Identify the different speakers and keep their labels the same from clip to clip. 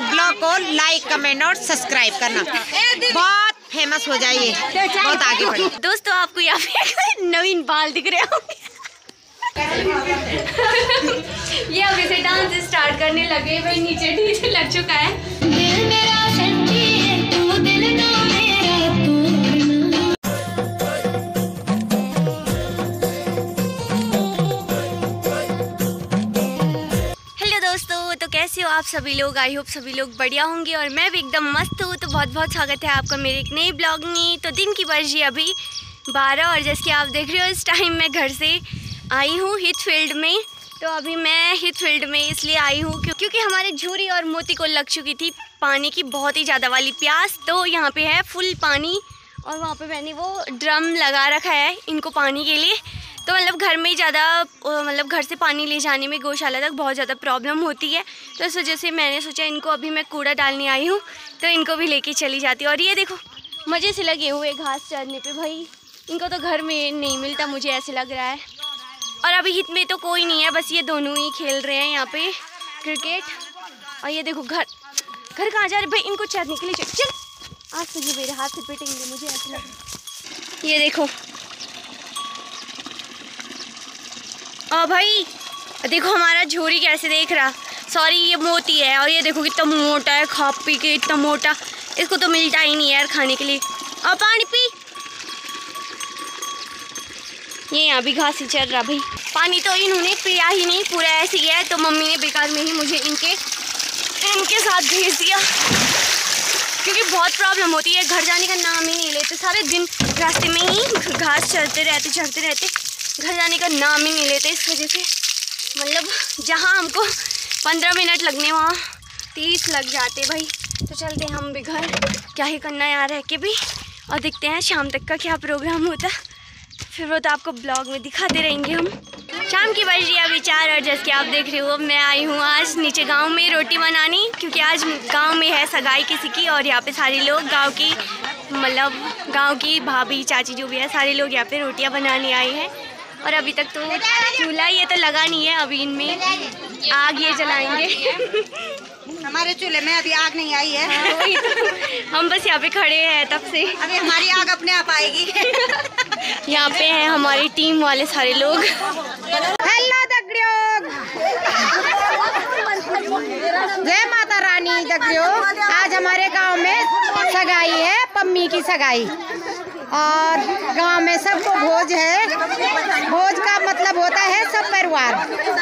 Speaker 1: Blog को like comment और subscribe करना। बहुत फ़ेमस हो जाइए। बहुत आगे बढ़े
Speaker 2: दोस्तों आपको यहाँ पे नवीन बाल दिख रहे होंगे। ये अभी से डांस स्टार्ट करने लगे भाई नीचे नीचे लग चुका है। दिल मेरा सभी लोग आई होप सभी लोग बढ़िया होंगे और मैं भी एकदम मस्त हूँ। तो बहुत बहुत स्वागत है आपका मेरे एक नई ब्लॉग में। तो दिन की बजी अभी बारह और जैसे कि आप देख रहे हो, इस टाइम मैं घर से आई हूँ हित फ़ील्ड में। तो अभी मैं हित फ़ील्ड में इसलिए आई हूँ क्यों- क्योंकि हमारे झूरी और मोती को लग चुकी थी पानी की बहुत ही ज़्यादा वाली प्यास। तो यहाँ पर है फुल पानी और वहाँ पर मैंने वो ड्रम लगा रखा है इनको पानी के लिए। तो मतलब घर में ही ज़्यादा मतलब घर से पानी ले जाने में गौशाला तक बहुत ज़्यादा प्रॉब्लम होती है। तो इस वजह से मैंने सोचा इनको अभी मैं कूड़ा डालने आई हूँ तो इनको भी लेके चली जाती और ये देखो, मज़े से लगे हुए घास चढ़ने पे भाई। इनको तो घर में नहीं मिलता, मुझे ऐसे लग रहा है। और अभी हित में तो कोई नहीं है, बस ये दोनों ही खेल रहे हैं यहाँ पे, क्रिकेट। और ये देखो घर घर कहाँ जा रहे भाई इनको चढ़ने के लिए चल आज ये मेरे हाथ से पिटेंगे, मुझे ऐसे लग रहा है। ये देखो और भाई, देखो हमारा झोरी कैसे देख रहा। सॉरी, ये मोती है और ये देखो कितना मोटा है, खा पी के इतना मोटा। इसको तो मिलता ही नहीं है यार खाने के लिए। और पानी पी। ये यहाँ भी घास ही चल रहा भाई। पानी तो इन्होंने पिया ही नहीं, पूरा ऐसे ही है। तो मम्मी ने बेकार में ही मुझे इनके इनके साथ भेज दिया। क्योंकि बहुत प्रॉब्लम होती है, घर जाने का नाम ही नहीं लेते। सारे दिन रास्ते में ही घास चलते रहते चढ़ते रहते। घर जाने का नाम ही नहीं लेते इस वजह से। मतलब जहाँ हमको पंद्रह मिनट लगने, वहाँ तीस लग जाते भाई। तो चलते हम भी घर। क्या ही करना है यार, रह के भी। और देखते हैं शाम तक का क्या प्रोग्राम होता। फिर वो तो आपको ब्लॉग में दिखाते रहेंगे हम। शाम की बज रही है अभी चार और जैसे कि आप देख रहे हो मैं आई हूँ आज नीचे गाँव में रोटी बनानी। क्योंकि आज गाँव में है सगाई किसी की और यहाँ पे सारे लोग गाँव की मतलब गाँव की भाभी, चाची जो भी है, सारे लोग यहाँ पे रोटियाँ बनाने आई हैं। और अभी तक तो चूल्हा ये तो लगा नहीं है अभी इनमें। आग ये जलाएँगे।
Speaker 1: हमारे चूल्हे में अभी आग नहीं आई है।
Speaker 2: हाँ, तो। हम बस यहाँ पे खड़े हैं तब से।
Speaker 1: अभी हमारी आग अपने आप आएगी।
Speaker 2: यहाँ पे हैं हमारी टीम वाले सारे लोग।
Speaker 1: हेलो दगड़ियों। जय माता रानी दगड़ियों। आज हमारे गाँव में सगाई है पम्मी की सगाई। और गाँव में सबको भोज है। भोज का मतलब होता है सब परिवार।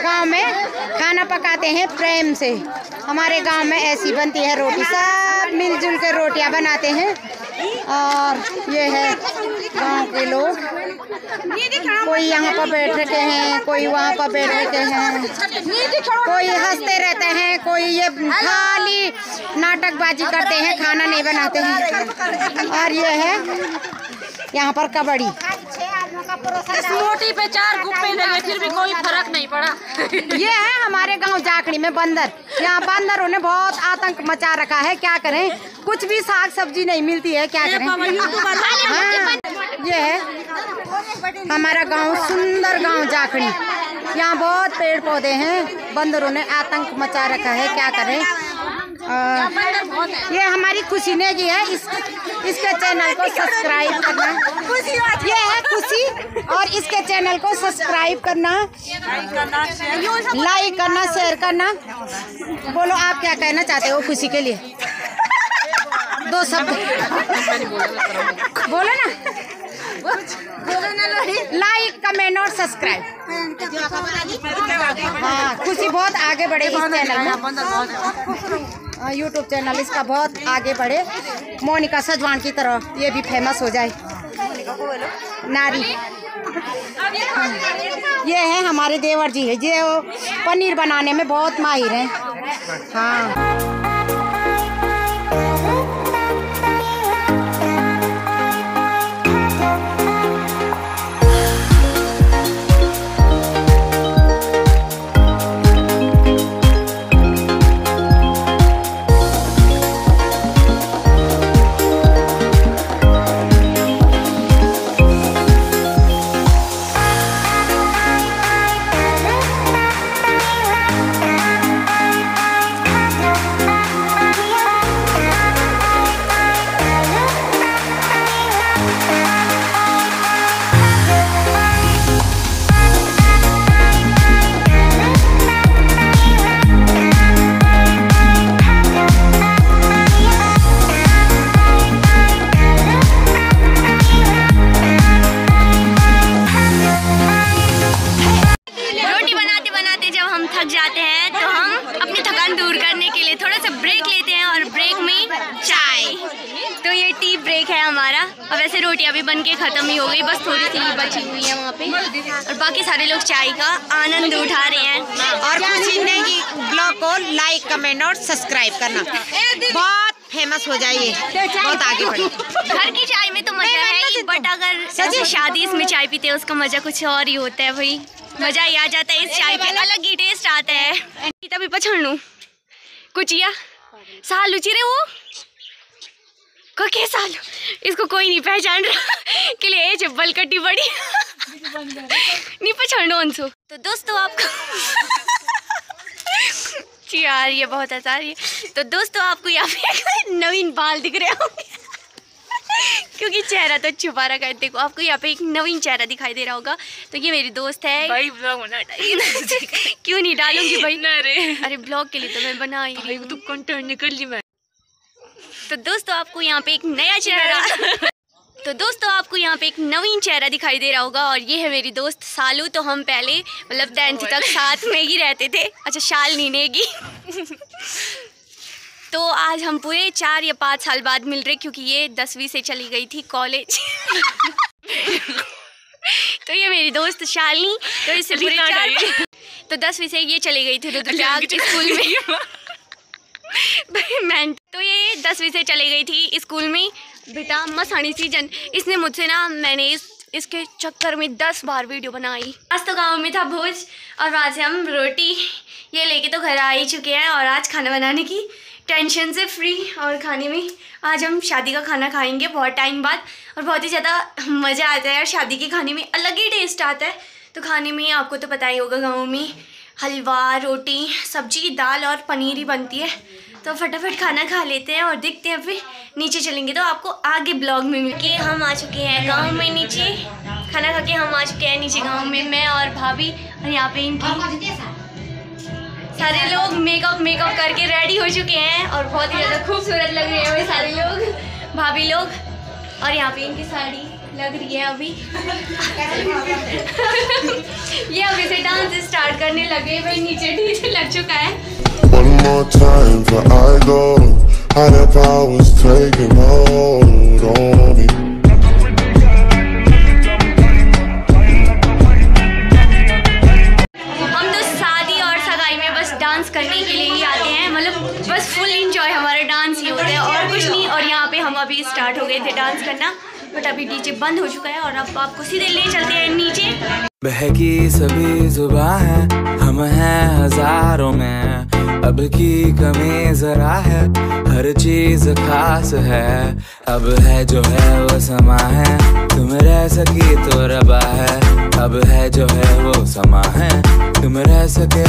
Speaker 1: गाँव में खाना पकाते हैं प्रेम से। हमारे गाँव में ऐसी बनती है रोटी। सब मिलजुल के रोटियाँ बनाते हैं। और ये है गाँव के लोग। कोई यहाँ पर बैठ रखे हैं, कोई वहाँ पर बैठ रखे हैं। कोई हँसते रहते हैं, कोई ये खाली नाटकबाजी करते हैं, खाना नहीं बनाते हैं। और ये है यहाँ पर कबड्डी।
Speaker 3: इस रोटी पे चार गुप्पे लगे फिर भी कोई फ़र्क नहीं पड़ा।
Speaker 1: ये है हमारे गाँव जाखड़ी में बंदर। यहाँ बंदरों ने बहुत आतंक मचा रखा है। क्या करें? कुछ भी साग सब्ज़ी नहीं मिलती है क्या करें? हाँ, ये है हमारा गाँव सुंदर गाँव जाकड़ी यहाँ बहुत पेड़ पौधे हैं। बंदरों ने आतंक मचा रखा है। क्या करें? और ये हमारी खुशी ने की है। इस इसके चैनल को सब्सक्राइब करना। ये है खुशी और इसके चैनल को सब्सक्राइब करना। लाइक करना शेयर करना। बोलो, आप क्या कहना चाहते हो खुशी के लिए? दो शब्द। बोलो ना। लाइक कमेंट और सब्सक्राइब हाँ खुशी बहुत आगे बढ़ेगी चैनल में। यूट्यूब चैनल इसका बहुत आगे बढ़े। मोनिका सजवान की तरह ये भी फ़ेमस हो जाए। नारी। ये है हमारे देवर जी है। ये पनीर बनाने में बहुत माहिर हैं। हाँ।
Speaker 2: सा ब्रेक लेते हैं और ब्रेक में चाय। तो ये टी ब्रेक है हमारा। और वैसे रोटियाँ भी बन के ख़त्म ही हो गई। बस थोड़ी सी बची हुई है वहाँ पे। और बाकी सारे लोग चाय का आनंद उठा रहे हैं।
Speaker 1: और की ब्लॉग को लाइक कमेंट और सब्सक्राइब करना। बहुत फ़ेमस हो जाइए। बहुत आगे
Speaker 2: घर की चाय में तो मज़ा है ही बट अगर शादी इसमें चाय पीते हैं उसका मज़ा कुछ और ही होता है भाई। मज़ा ही आ जाता है। इस चाय पे अलग ही टेस्ट आता है। तभी पछाड़ लूँ? कुचिया, साल उची रहे वो को के साल? इसको कोई नहीं पहचान रहा। के लिए एज बलकटी बड़ी। नहीं पछाड़ो उनसो। तो दोस्तों आपको जी यार, ये बहुत आसान है। तो दोस्तों आपको यहाँ पे नवीन बाल दिख रहे होंगे। क्योंकि चेहरा तो छुपा रखा है देखो आपको यहाँ पे एक नवीन चेहरा दिखाई दे रहा होगा। तो ये मेरी दोस्त है।
Speaker 3: भाई ब्लॉग बना
Speaker 2: क्यों नहीं डालूँगी भाई?
Speaker 3: अरे
Speaker 2: अरे ब्लॉग के लिए तो मैं बना ही। रही
Speaker 3: तू कंटेंट निकल ली मैं।
Speaker 2: तो दोस्तों आपको यहाँ पे एक नया चेहरा तो दोस्तों आपको यहाँ पे एक नवीन चेहरा दिखाई दे रहा होगा और ये है मेरी दोस्त सालू। तो हम पहले मतलब टेंथ तक साथ में ही रहते थे। अच्छा शाल नीनेगी तो आज हम पूरे चार या पाँच साल बाद मिल रहे क्योंकि ये दसवीं से चली गई थी कॉलेज तो ये मेरी दोस्त शालिनी तो इससे पूरे चार तो दसवीं से ये चली गई थी रुद्रजाग स्कूल में। मैं तो ये दसवीं से चली गई थी स्कूल में। बेटा मसानी सीज़न। इसने मुझसे ना मैंने इस इसके चक्कर में दस बार वीडियो बनाई। आज तो गाँव में था भोज और से हम रोटी ये लेके तो घर आ ही चुके हैं और आज खाना बनाने की। टेंशन से फ्री और खाने में। आज हम शादी का खाना खाएँगे बहुत टाइम बाद और बहुत ही ज़्यादा मज़ा आता है यार शादी के खाने में। अलग ही टेस्ट आता है। तो खाने में आपको तो पता ही होगा गाँव में हलवा, रोटी, सब्ज़ी, दाल और पनीर ही बनती है। तो फटाफट खाना खा लेते हैं और देखते हैं फिर नीचे चलेंगे। तो आपको आगे ब्लॉग में मिल के हम आ चुके हैं गाँव में नीचे। खाना खा के हम आ चुके हैं नीचे गाँव में, मैं और भाभी और यहाँ पे इनकी सारे लोग मेकअप मेकअप करके रेडी हो चुके हैं और बहुत ही ज़्यादा खूबसूरत लग रहे हैं सारे लोग, भाभी लोग। और यहाँ पे इनकी साड़ी लग रही है अभी। ये अभी से डांस स्टार्ट करने लगे भाई नीचे डीजे लग चुका है। फुल इंजॉय हमारा डांस ही होता है और कुछ नहीं, और यहाँ पे हम अभी स्टार्ट हो गए थे डांस करना। बट अभी डीजे बंद हो चुका है और अब आपको सीधे ले चलते हैं नीचे।
Speaker 4: बहकी सभी जुबा है, हम हैं हज़ारों में। अब की कमी जरा है, हर चीज़ खास है। अब है जो है वो समा है, तुम रह सकी तो रबा है। अब है जो है वो समा है, तुम रह सके।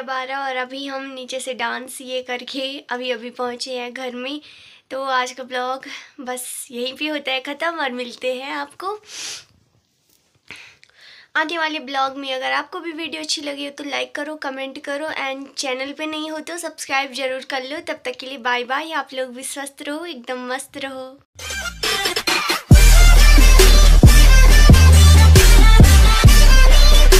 Speaker 2: बज बारह और अभी हम नीचे से डांस ये करके अभी अभी पहुँचे हैं घर में। तो आज का ब्लॉग बस यहीं पे होता है ख़त्म और मिलते हैं आपको। आगे वाले ब्लॉग में अगर आपको भी वीडियो अच्छी लगी हो तो लाइक करो कमेंट करो एंड चैनल पे नहीं हो तो सब्सक्राइब ज़रूर कर लो। तब तक के लिए बाय बाय आप लोग भी स्वस्थ रहो, एकदम मस्त रहो।